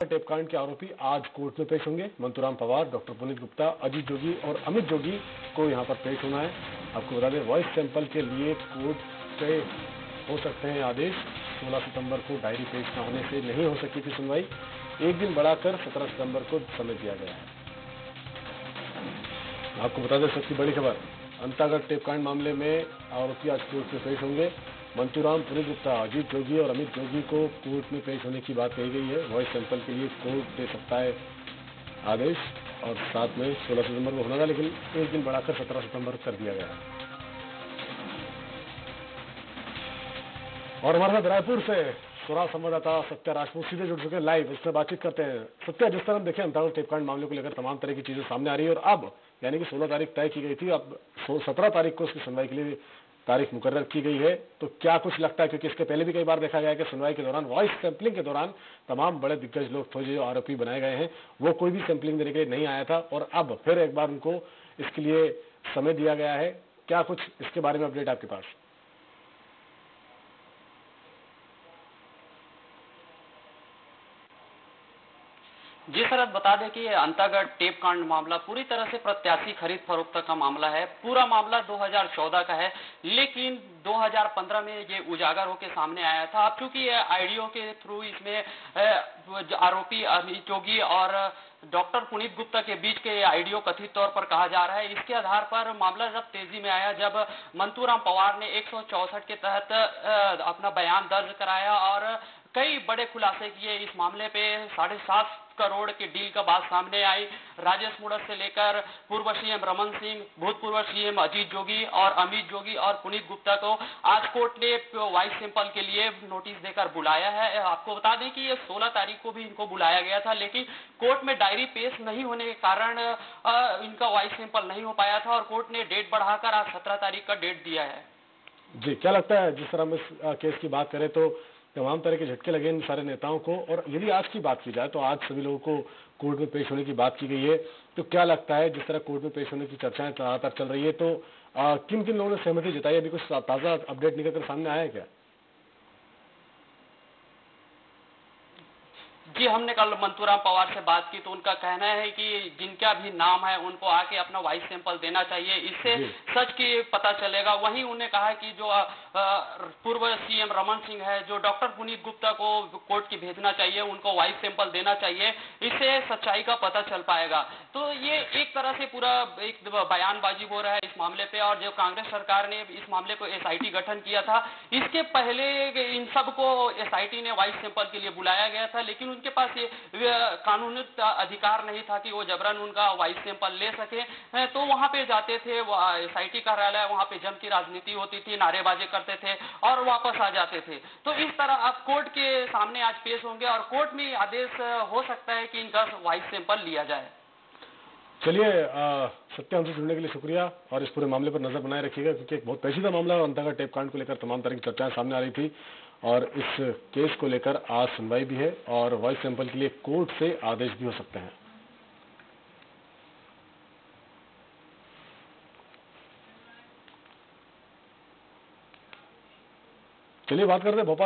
टेपकांड के आरोपी आज कोर्ट में पेश होंगे। मंतूराम पवार, डॉक्टर पुनीत गुप्ता, अजीत जोगी और अमित जोगी को यहाँ पर पेश होना है। आपको बता दें वॉइस सैंपल के लिए कोर्ट से हो सकते हैं आदेश। 16 सितंबर को डायरी पेश न होने से नहीं हो सकी थी सुनवाई। एक दिन बढ़ाकर 17 सितंबर को समय दिया गया है। आपको बता दें, सबसे बड़ी खबर, अंतागढ़ टेपकांड मामले में आरोपी आज कोर्ट में पेश होंगे। मंतूराम पुनीत गुप्ता, अजीत जोगी और अमित जोगी को कोर्ट में पेश होने की बात कही गई है। वॉइस सैंपल के लिए कोर्ट दे सकता है आदेश और साथ में 16 सितंबर को होना था, लेकिन एक दिन बढ़ाकर 17 सितंबर कर दिया गया। और हमारे साथ रायपुर से सुराज संवाददाता सत्या राजपूत सीधे जुड़ चुके हैं लाइव इससे बातचीत करते हैं। सत्या, जिस तरह हम देखें अंतर्गत टेपकांड मामले को लेकर तमाम तरह की चीज़ें सामने आ रही है और अब, यानी कि 16 तारीख तय की गई थी, अब 17 तारीख को उसकी सुनवाई के लिए तारीख मुकर्र की गई है। तो क्या कुछ लगता है? क्योंकि इसके पहले भी कई बार देखा गया है कि सुनवाई के दौरान वॉइस सैंपलिंग के दौरान तमाम बड़े दिग्गज लोग थे जो आरोपी बनाए गए हैं। वो कोई भी सैंपलिंग देने के लिए नहीं आया था और अब फिर एक बार उनको इसके लिए समय दिया गया है। क्या कुछ इसके बारे में अपडेट आपके पास? जी सर, अब बता दें कि ये अंतागढ़ टेप कांड मामला पूरी तरह से प्रत्याशी खरीद फरोख्त का मामला है। पूरा मामला 2014 का है, लेकिन 2015 में ये उजागर होकर सामने आया था। अब चूँकि आईडियो के थ्रू इसमें आरोपी अमित जोगी और डॉक्टर पुनीत गुप्ता के बीच के आईडियो कथित तौर पर कहा जा रहा है, इसके आधार पर मामला जब तेज़ी में आया, जब मंतूराम पवार ने एक के तहत अपना बयान दर्ज कराया और कई बड़े खुलासे किए। इस मामले पे साढ़े सात करोड़ की डील का बात सामने आई। राजेश मुड़त से लेकर पूर्व सीएम रमन सिंह, भूतपूर्व सीएम अजीत जोगी और अमित जोगी और पुनीत गुप्ता को आज कोर्ट ने वाइस सैंपल के लिए नोटिस देकर बुलाया है। आपको बता दें कि ये 16 तारीख को भी इनको बुलाया गया था, लेकिन कोर्ट में डायरी पेश नहीं होने के कारण इनका वाइस सैंपल नहीं हो पाया था और कोर्ट ने डेट बढ़ाकर आज सत्रह तारीख का डेट दिया है। जी, क्या लगता है, जिस तरह हम इस केस की बात करें तो तमाम तरह के झटके लगे इन सारे नेताओं को। और यदि आज की बात की जाए तो आज सभी लोगों को कोर्ट में पेश होने की बात की गई है। तो क्या लगता है, जिस तरह कोर्ट में पेश होने की चर्चाएँ लगातार चल रही है तो किन किन लोगों ने सहमति जताई? अभी कुछ ताज़ा अपडेट निकलकर सामने आया है क्या? जी हमने कल मंतूराम पवार से बात की तो उनका कहना है कि जिनका भी नाम है उनको आके अपना वाइस सैंपल देना चाहिए। इससे सच की पता चलेगा। वहीं उन्होंने कहा कि जो पूर्व सीएम रमन सिंह है जो डॉक्टर पुनीत गुप्ता को कोर्ट की भेजना चाहिए उनको वाइस सैंपल देना चाहिए इससे सच्चाई का पता चल पाएगा। तो ये एक तरह से पूरा एक बयानबाजी हो रहा है इस मामले पे और जो कांग्रेस सरकार ने इस मामले को एसआईटी गठन किया था इसके पहले इन सबको एसआईटी ने वाइस सैंपल के लिए बुलाया गया था लेकिन उनके पास ये कानूनी अधिकार नहीं था कि वो जबरन उनका वाइस सैंपल ले सके। तो वहाँ पे जाते थे एसआईटी कार्यालय, वहाँ पे जम की राजनीति होती थी, नारेबाजी करते थे और वापस आ जाते थे। तो इस तरह अब कोर्ट के सामने आज पेश होंगे और कोर्ट में आदेश हो सकता है कि इनका वाइस सैंपल लिया जाए। चलिए सत्य हमसे जुड़ने के लिए शुक्रिया और इस पूरे मामले पर नज़र बनाए रखिएगा, क्योंकि एक बहुत पेचीदा मामला है अंतर्गत टेप कांड को लेकर तमाम तरह की चर्चाएँ सामने आ रही थी। और इस केस को लेकर आज सुनवाई भी है और वॉइस सैंपल के लिए कोर्ट से आदेश भी हो सकते हैं। चलिए बात करते हैं भोपाल